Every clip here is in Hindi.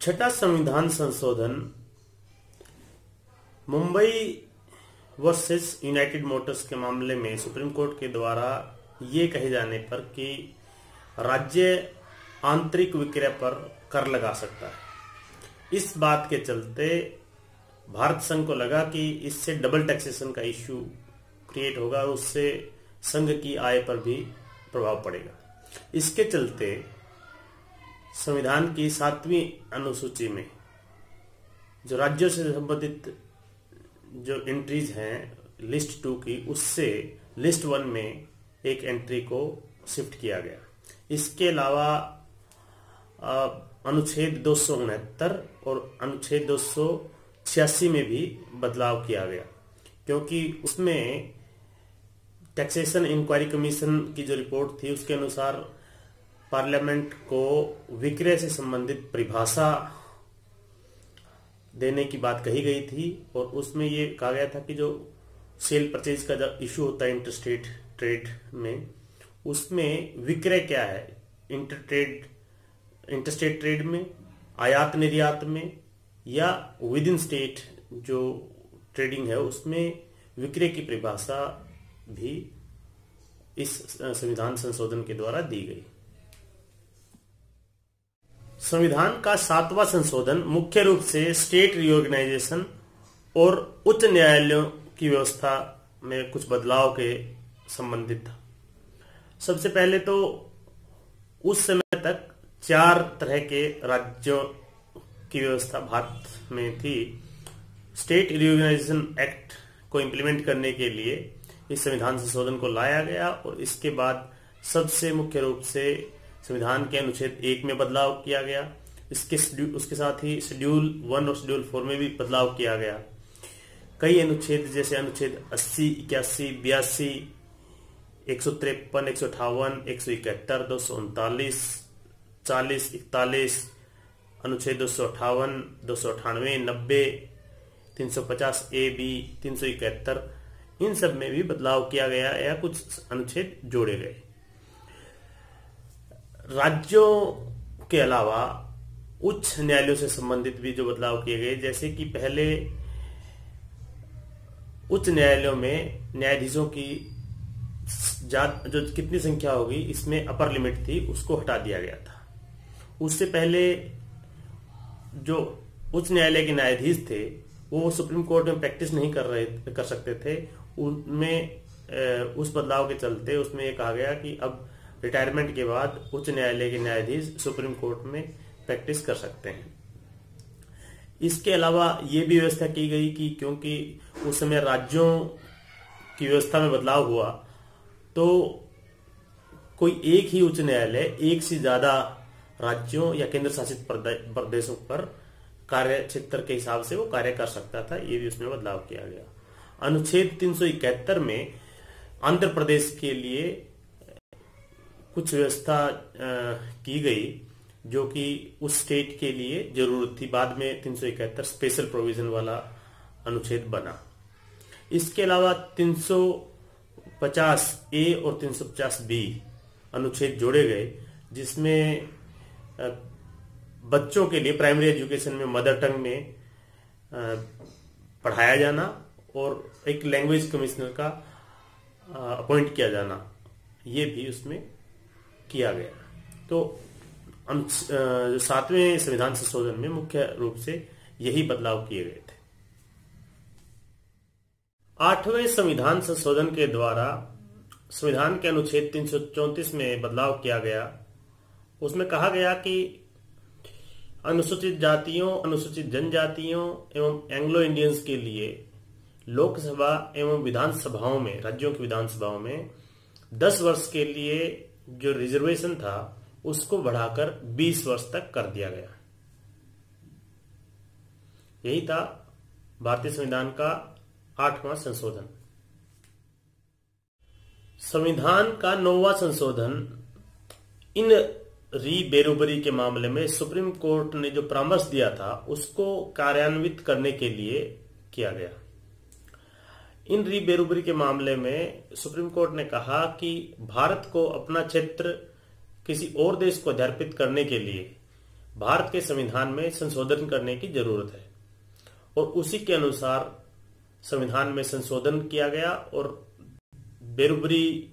छठा संविधान संशोधन, मुंबई वर्सेस यूनाइटेड मोटर्स के मामले में सुप्रीम कोर्ट के द्वारा ये कहे जाने पर कि राज्य आंतरिक विक्रय पर कर लगा सकता है। इस बात के चलते भारत संघ को लगा कि इससे डबल टैक्सेशन का इश्यू क्रिएट होगा और उससे संघ की आय पर भी प्रभाव पड़ेगा। इसके चलते संविधान की सातवीं अनुसूची में जो राज्यों से संबंधित जो एंट्रीज हैं लिस्ट टू की, उससे लिस्ट वन में एक एंट्री को शिफ्ट किया गया। इसके अलावा अनुच्छेद दो सौ उनहत्तर और अनुच्छेद दो सौ छियासी में भी बदलाव किया गया, क्योंकि उसमें टैक्सेशन इंक्वायरी कमीशन की जो रिपोर्ट थी, उसके अनुसार पार्लियामेंट को विक्रय से संबंधित परिभाषा देने की बात कही गई थी और उसमें ये कहा गया था कि जो सेल परचेज का जब इशू होता है इंटरस्टेट ट्रेड में, उसमें विक्रय क्या है? इंटर ट्रेड इंटरस्टेट ट्रेड में, आयात निर्यात में या विद इन स्टेट जो ट्रेडिंग है, उसमें विक्रय की परिभाषा भी इस संविधान संशोधन के द्वारा दी गई। संविधान का सातवां संशोधन मुख्य रूप से स्टेट रिओर्गेनाइजेशन और उच्च न्यायालयों की व्यवस्था में कुछ बदलाव के संबंधित था। सबसे पहले तो उस समय तक चार तरह के राज्यों की व्यवस्था भारत में थी। स्टेट रिओर्गेनाइजेशन एक्ट को इम्प्लीमेंट करने के लिए इस संविधान संशोधन को लाया गया और इसके बाद सबसे मुख्य रूप से संविधान के अनुच्छेद एक में बदलाव किया गया। इसके उसके साथ ही शेड्यूल वन और शेड्यूल फोर में भी बदलाव किया गया। कई अनुच्छेद, जैसे अनुच्छेद अस्सी, इक्यासी, बयासी, एक सौ तिरपन, एक सौ अठावन एक सौ इकहत्तर, दो सौ उनतालीस, चालीस, इकतालीस, अनुच्छेद दो सौ अठावन दो सौ अठानवे नब्बे, तीन सौ पचास ए, बी, तीन सौ इकहत्तर, इन सब में भी बदलाव किया गया या कुछ अनुच्छेद जोड़े गए। राज्यों के अलावा उच्च न्यायालयों से संबंधित भी जो बदलाव किए गए, जैसे कि पहले उच्च न्यायालयों में न्यायाधीशों की जो कितनी संख्या होगी, इसमें अपर लिमिट थी, उसको हटा दिया गया था। उससे पहले जो उच्च न्यायालय के न्यायाधीश थे, वो सुप्रीम कोर्ट में प्रैक्टिस नहीं कर रहे, कर सकते थे। उनमें उस बदलाव के चलते उसमें ये कहा गया कि अब रिटायरमेंट के बाद उच्च न्यायालय के न्यायाधीश सुप्रीम कोर्ट में प्रैक्टिस कर सकते हैं। इसके अलावा ये भी व्यवस्था की गई कि क्योंकि उस समय राज्यों की व्यवस्था में बदलाव हुआ तो कोई एक ही उच्च न्यायालय एक से ज़्यादा राज्यों या केंद्र शासित प्रदेशों पर कार्य क्षेत्र के हिसाब से वो कार्य कर सकता था, ये भी उसमें बदलाव किया गया। अनुच्छेद तीन सौ इकहत्तर में आंध्र प्रदेश के लिए कुछ व्यवस्था की गई जो कि उस स्टेट के लिए ज़रूरत थी। बाद में तीन सौ इकहत्तर स्पेशल प्रोविज़न वाला अनुच्छेद बना। इसके अलावा 350 ए और 350 बी अनुच्छेद जोड़े गए, जिसमें बच्चों के लिए प्राइमरी एजुकेशन में मदर टंग में पढ़ाया जाना और एक लैंग्वेज कमिश्नर का अपॉइंट किया जाना। ये भी उसमें किया गया। तो सातवें संविधान संशोधन में मुख्य रूप से यही बदलाव किए गए थे। आठवें संविधान संशोधन के द्वारा संविधान के अनुच्छेद तीन में बदलाव किया गया। उसमें कहा गया कि अनुसूचित जातियों, अनुसूचित जनजातियों एवं एंग्लो इंडियंस के लिए लोकसभा एवं विधानसभाओं में, राज्यों की विधानसभाओं में 10 वर्ष के लिए जो रिजर्वेशन था, उसको बढ़ाकर 20 वर्ष तक कर दिया गया। यही था भारतीय संविधान का आठवां संशोधन। संविधान का नौवा संशोधन इन री बेरोबरी के मामले में सुप्रीम कोर्ट ने जो परामर्श दिया था, उसको कार्यान्वित करने के लिए किया गया। इन री बेरोबरी के मामले में सुप्रीम कोर्ट ने कहा कि भारत को अपना क्षेत्र किसी और देश को अध्यार्पित करने के लिए भारत के संविधान में संशोधन करने की ज़रूरत है। और उसी के अनुसार संविधान में संशोधन किया गया और बेरुबरी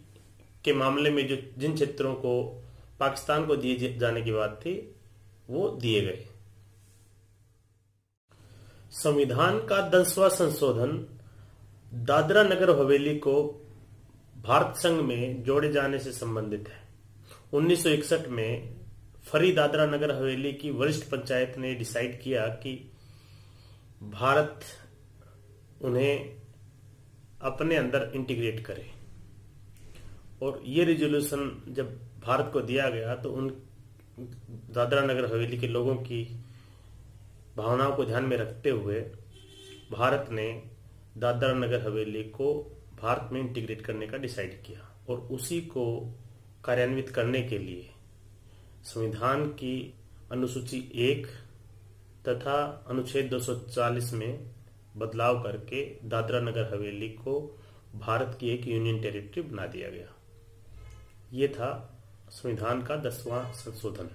के मामले में जो जिन क्षेत्रों को पाकिस्तान को दिए जाने की बात थी, वो दिए गए। संविधान का दसवां संशोधन दादरा नगर हवेली को भारत संघ में जोड़े जाने से संबंधित है। 1961 में फरी दादरा नगर हवेली की वरिष्ठ पंचायत ने डिसाइड किया कि भारत उन्हें अपने अंदर इंटीग्रेट करे। और ये रिजोल्यूशन जब भारत को दिया गया तो उन दादरा नगर हवेली के लोगों की भावनाओं को ध्यान में रखते हुए भारत ने दादरा नगर हवेली को भारत में इंटीग्रेट करने का डिसाइड किया और उसी को कार्यान्वित करने के लिए संविधान की अनुसूची एक तथा अनुच्छेद 240 में बदलाव करके दादरा नगर हवेली को भारत की एक यूनियन टेरिटरी बना दिया गया। ये था संविधान का दसवां संशोधन।